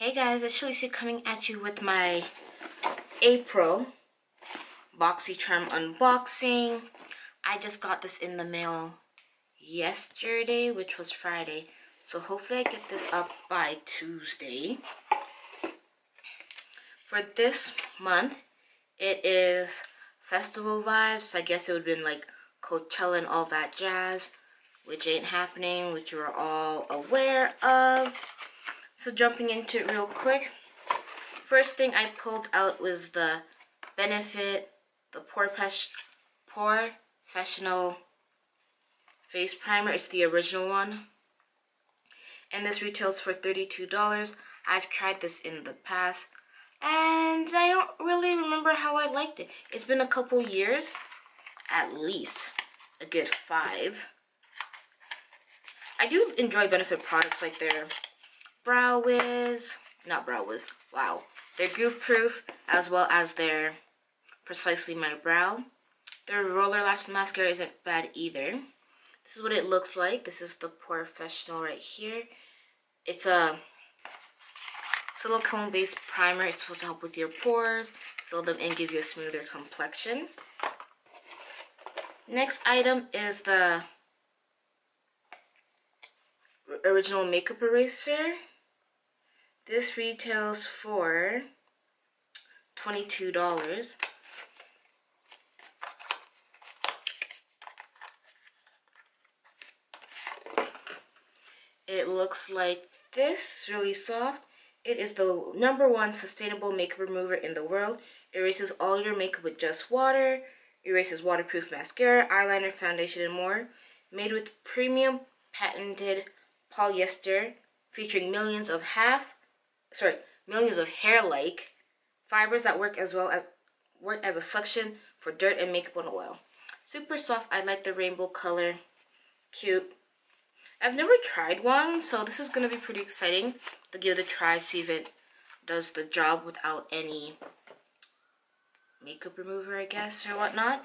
Hey guys, it's Shelesea coming at you with my April BoxyCharm unboxing. I just got this in the mail yesterday, which was Friday. So hopefully I get this up by Tuesday. For this month, it is festival vibes. I guess it would have been like Coachella and all that jazz, which ain't happening, which you're all aware of. So jumping into it real quick. First thing I pulled out was the Benefit, the Pore, Pore Professional Face Primer. It's the original one. And this retails for $32. I've tried this in the past. And I don't really remember how I liked it. It's been a couple years. At least a good five. I do enjoy Benefit products like their Brow Wiz, not Brow Wiz, wow. Their Goof Proof, as well as their Precisely My Brow. Their Roller Lash Mascara isn't bad either. This is what it looks like. This is the Professional right here. It's a silicone-based primer. It's supposed to help with your pores, fill them in, give you a smoother complexion. Next item is the original makeup eraser. This retails for $22. It looks like this, really soft. It is the number one sustainable makeup remover in the world. Erases all your makeup with just water. Erases waterproof mascara, eyeliner, foundation, and more. Made with premium patented polyester featuring millions of half sorry, millions of hair-like fibers that work as well as work as a suction for dirt and makeup on oil. Super soft. I like the rainbow color. Cute. I've never tried one, so this is going to be pretty exciting to give it a try, see if it does the job without any makeup remover, I guess, or whatnot.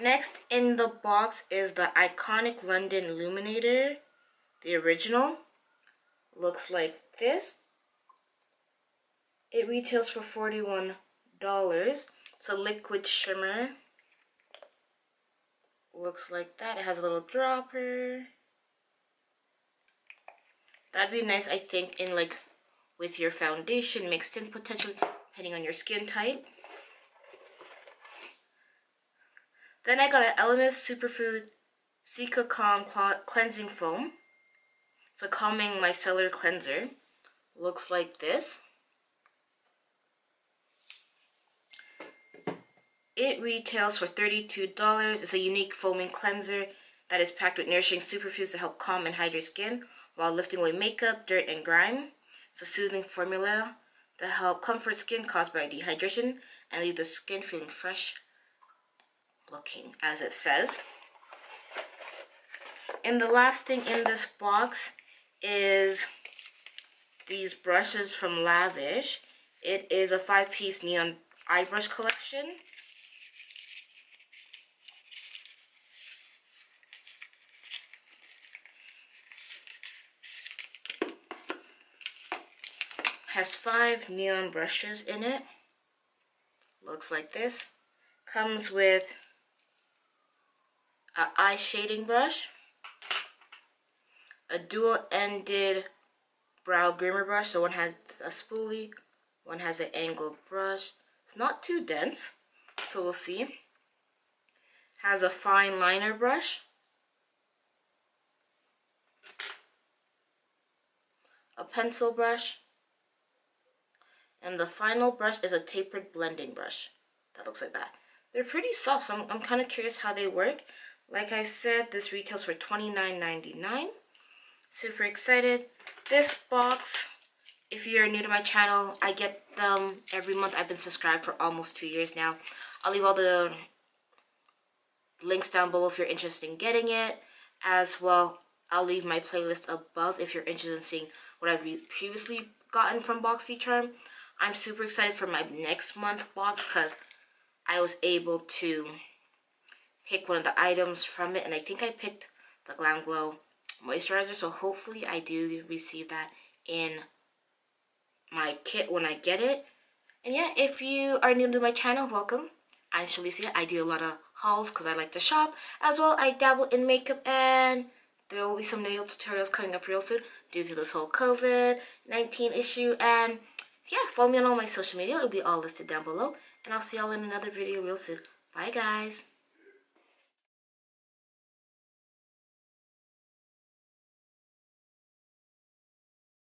Next in the box is the iconic London Illuminator, the original. Looks like this. It retails for $41. It's a liquid shimmer. Looks like that. It has a little dropper. That'd be nice, I think, in like with your foundation mixed in potentially, depending on your skin type. Then I got an Elemis Superfood Cica Calm Cleansing Foam. It's a calming micellar cleanser looks like this. It retails for $32. It's a unique foaming cleanser that is packed with nourishing superfoods to help calm and hydrate skin while lifting away makeup, dirt, and grime. It's a soothing formula to help comfort skin caused by dehydration and leave the skin feeling fresh looking, as it says. And the last thing in this box is these brushes from Lavish. It is a five-piece neon eye brush collection. Has five neon brushes in it. Looks like this. Comes with an eye shading brush, a dual-ended brow groomer brush. So one has a spoolie, one has an angled brush. It's not too dense, so we'll see. Has a fine liner brush. A pencil brush. And the final brush is a tapered blending brush. That looks like that. They're pretty soft, so I'm, I'm kind of curious how they work. Like I said, this retails for $29.99. Super excited. This box, if you're new to my channel, I get them every month. I've been subscribed for almost two years now. I'll leave all the links down below if you're interested in getting it. As well, I'll leave my playlist above if you're interested in seeing what I've previously gotten from BoxyCharm. I'm super excited for my next month box because I was able to pick one of the items from it. And I think I picked the Glam Glow moisturizer. So hopefully I do receive that in my kit when I get it. And yeah, if you are new to my channel, welcome. I'm Shelesea. I do a lot of hauls because I like to shop. As well, I dabble in makeup and there will be some nail tutorials coming up real soon due to this whole COVID-19 issue. And yeah, follow me on all my social media. It'll be all listed down below. And I'll see y'all in another video real soon. Bye, guys.